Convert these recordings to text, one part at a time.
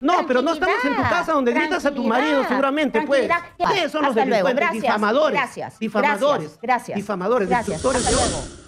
No, pero no estamos en tu casa donde gritas a tu marido, seguramente, pues. ¿Qué son los delincuentes? Difamadores. Gracias. Difamadores. Gracias. Difamadores, Gracias. destructores Hasta de luego. oro.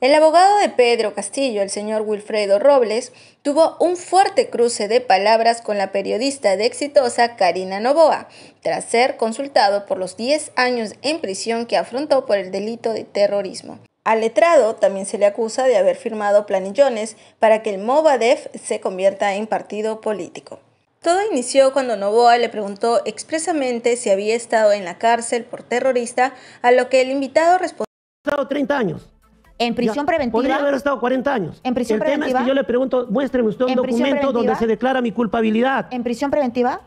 El abogado de Pedro Castillo, el señor Wilfredo Robles, tuvo un fuerte cruce de palabras con la periodista de Exitosa Karina Novoa, tras ser consultado por los 10 años en prisión que afrontó por el delito de terrorismo. Al letrado también se le acusa de haber firmado planillones para que el Movadef se convierta en partido político. Todo inició cuando Novoa le preguntó expresamente si había estado en la cárcel por terrorista, a lo que el invitado respondió estado 30 años. En prisión Ya, preventiva. Podría haber estado 40 años. ¿En prisión El tema es preventiva? que yo le pregunto, muéstreme usted un ¿En prisión documento donde preventiva? se declara mi culpabilidad. ¿En prisión preventiva?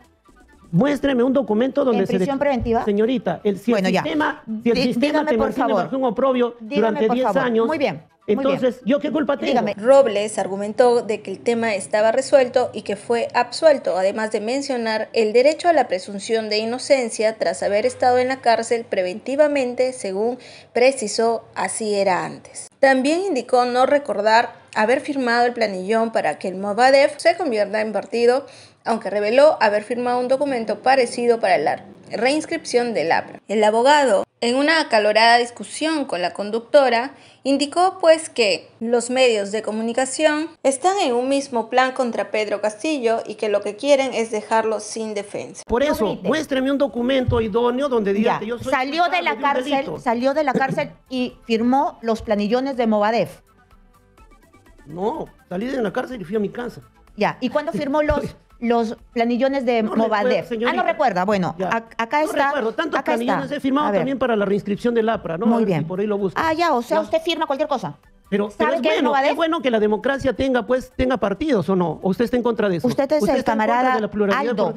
Muéstreme un documento donde ¿En se prisión dec- preventiva? Señorita, el, si Bueno, el ya. sistema, si el sistema dígame, te por mantiene favor. bajo un oprobio Dígame, durante por 10 favor. años, Muy bien, muy bien. entonces, ¿yo qué culpa tengo? Dígame. Robles argumentó de que el tema estaba resuelto y que fue absuelto, además de mencionar el derecho a la presunción de inocencia tras haber estado en la cárcel preventivamente, según precisó, así era antes. También indicó no recordar haber firmado el planillón para que el Movadef se convierta en partido, aunque reveló haber firmado un documento parecido para la reinscripción del APRA. El abogado, en una acalorada discusión con la conductora, indicó pues que los medios de comunicación están en un mismo plan contra Pedro Castillo y que lo que quieren es dejarlo sin defensa. Por No eso, muéstreme un documento idóneo donde diga Ya. que yo soy Salió de la cárcel, delito. salió de la cárcel y firmó los planillones de Movadef. No, salí de la cárcel y fui a mi casa. Ya. ¿Y cuándo firmó los, los planillones de No Movadef? recuerdo, ah, no recuerda. Bueno, ac- acá no está. recuerdo, tantos acá está. planillones he firmado A también para la reinscripción del APRA, ¿no? A Muy bien. si por ahí lo busco. Ah, ya, o sea, Ya. usted firma cualquier cosa. Pero, ¿Sabe pero es bueno, es bueno que la democracia tenga, pues, tenga partidos o no. ¿O usted está en contra de eso? Usted es el camarada de la pluralidad Aldo.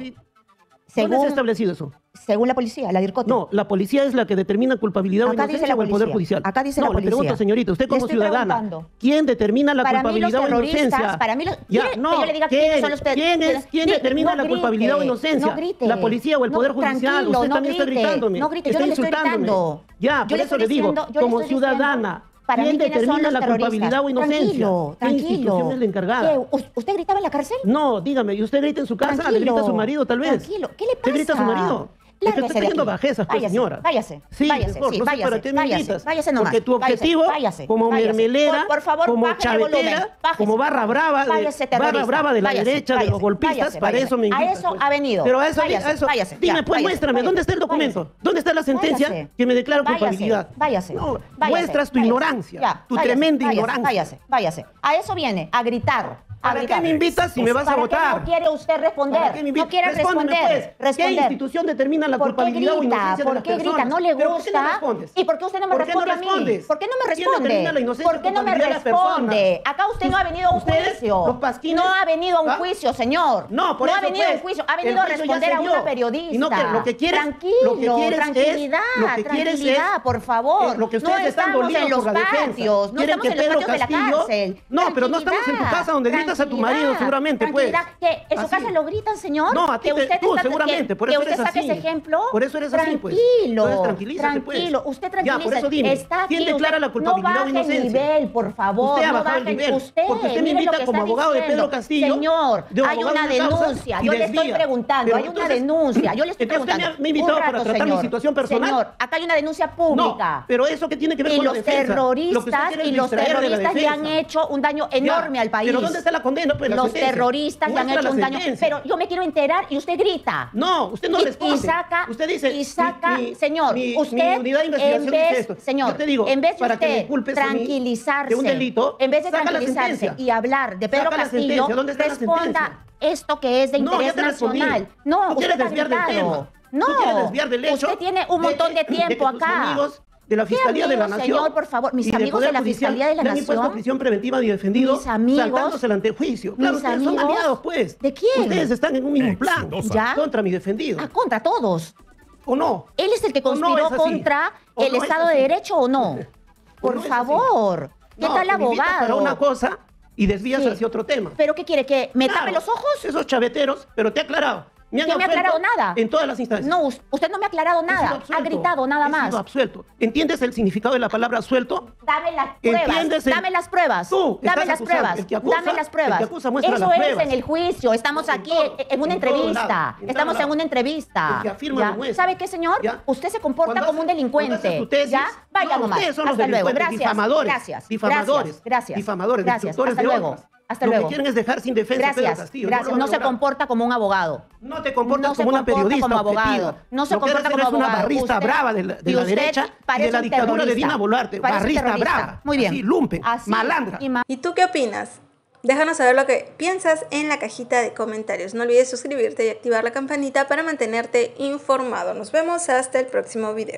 Por- ¿Dónde se Según, ha establecido eso? según la policía, la DIRCOT. No, la policía es la que determina culpabilidad o Acá inocencia la o el Poder policía. Judicial. Acá dice no, la le pregunto, policía. señorita, usted como ciudadana. ¿quién determina la Para mí los culpabilidad o inocencia? para mí los- Ya, ¿quiere que no, yo le diga ¿quién, quiénes son los ¿quién, es, quién determina no la culpabilidad o inocencia? no grite. ¿La policía o el No, Poder Judicial? usted no también está gritándome. No grite, yo está no le estoy insultándome. gritando. Ya, Yo por eso le digo, yo como ciudadana, para ¿quién mí, ¿quiénes son determina la culpabilidad o inocencia? Tranquilo, ¿Qué institución tranquilo. es la encargada? ¿Qué? ¿Us- ¿Usted gritaba en la cárcel? No, dígame, ¿y usted grita en su casa? ¿Le grita a su marido tal vez? Tranquilo, ¿qué le pasa? ¿Le grita a su marido? Lárguese está aquí. bajezas, pues, váyase, señora. Váyase, Sí, váyase, mejor, sí, no sé váyase, para qué me váyase, invitas. váyase nomás. Porque tu objetivo, váyase, como mermelera, por, por favor, como chavetera, como barra brava de, barra brava de la derecha, de los golpistas, para eso me invitas. A eso pues. ha venido. Pero a eso, Váyase, a eso. váyase, Dime, pues muéstrame, ¿dónde está el documento? ¿Dónde está la sentencia que me declara culpabilidad? Váyase. Muestras tu ignorancia, tu tremenda ignorancia. Váyase, váyase. A eso viene, a gritar. ¿Para qué me invitas si me vas a ¿Para votar? qué no quiere usted responder? No quiere Respóndeme, responder. pues. ¿Qué institución determina la ¿Por culpabilidad o inocencia de ¿Por las qué grita? ¿No le ¿Pero por gusta? respondes? ¿Y por qué usted no me ¿Por responde a mí? ¿Por qué no me ¿Quién responde? determina la inocencia ¿Por qué no me responde? Acá usted no ha venido a un juicio. no ha venido a un juicio, señor. No, por no ha venido a un pues, juicio, ha venido a responder a una periodista. Lo que quieres- tranquilo, tranquilidad, tranquilidad, por favor. Eh, lo que ustedes están dolidos por la defensa. no estamos en los patios de la cárcel. No, pero no estamos en tu casa donde gritas a tu marido, seguramente, pues. ¿Que en su Así. casa lo gritan, señor? No, a ti que te- usted tú, está- seguramente, que- por que eso usted eres saque así. ese ejemplo. Por eso eres así, pues. Tranquilo, Entonces, tranquilízate, pues. tranquilo. Usted Ya, por eso dime, Está ¿quién aquí, declara usted- la culpabilidad no o baje el inocencia? nivel, por favor. Usted ha no bajado el nivel, Usted, porque usted me invita como abogado de Pedro. Castillo, Señor, de hay una de denuncia. Yo le estoy preguntando. Hay una denuncia. Yo le estoy Entonces usted me ha- preguntando. invitado para tratar mi situación personal. Señor, acá hay una denuncia pública. pero eso que tiene que ver con la los defensa. Terroristas y los terroristas le han hecho un daño enorme al país. Pero ¿dónde está la condena? Pues, los terroristas le han hecho un daño. Pero yo me quiero enterar y usted grita. No, usted no y, responde. y saca, usted dice, y saca, mi- señor, mi- usted mi unidad de investigación en vez, dice esto. señor, Yo te digo, en vez de para que usted me mí tranquilizarse, de un delito, en vez de tranquilizarse y hablar de Pedro Castillo, sentencia. ¿Dónde está la responda esto que es de No, interés respondí. nacional. No, usted está desviar del tema. No, desviar del hecho usted tiene un montón de de que tiempo tus acá. amigos de la ¿Qué Fiscalía de la amigos, Nación. señor, por favor? Mis amigos de la Judicial Fiscalía de la le han impuesto Nación. prisión preventiva y defendido Mis amigos. saltándose el antejuicio. Claro, ustedes son amigos. aliados, pues. ¿De quién? Ustedes están en un mismo plan. ¿Ya? Contra mi defendido. Ah, contra todos. ¿O no? ¿Él es el que ¿O no conspiró contra ¿O el no Estado de? Derecho o no? ¿O Por no favor. ¿Qué tal abogado? Para una cosa y desvías Sí. hacia otro tema. ¿Pero qué quiere? ¿Que me Claro, tape los ojos? Esos chaveteros, pero te he aclarado. Me ¿Quién me ha aclarado nada? En todas las instancias. No, usted no me ha aclarado nada. Ha gritado nada He más. sido absuelto. ¿Entiendes el significado de la palabra absuelto? Dame las pruebas. ¿Entiendes el- Dame las pruebas. Tú Dame las pruebas. El que acusa- Dame las el pruebas. que acusa muestra Eso las es en el juicio. Estamos No, en aquí todo- en una en entrevista. en Estamos en una entrevista. ¿Sabe qué, señor? ¿Ya? Usted se comporta Cuando como un delincuente. tesis, ¿Ya? Vaya no, nomás. ustedes son los Hasta luego. delincuentes, Gracias. difamadores, Gracias. difamadores, Gracias. Difamadores, Gracias. Hasta luego. Hasta Lo que quieren es dejar sin defensa a Pedro Gracias. Castillo. Gracias. No se comporta como un abogado. No te comportas No se como una periodista como abogado. objetiva. No se Lo comporta como una abogado. barrista Usted- brava de la, de derecha y de la dictadura de. Dina Boluarte. Barrista terrorista. brava. Muy bien. Así, lumpen, Así, malandra. y ma- ¿Y tú qué opinas? Déjanos saber lo que piensas en la cajita de comentarios. No olvides suscribirte y activar la campanita para mantenerte informado. Nos vemos hasta el próximo video.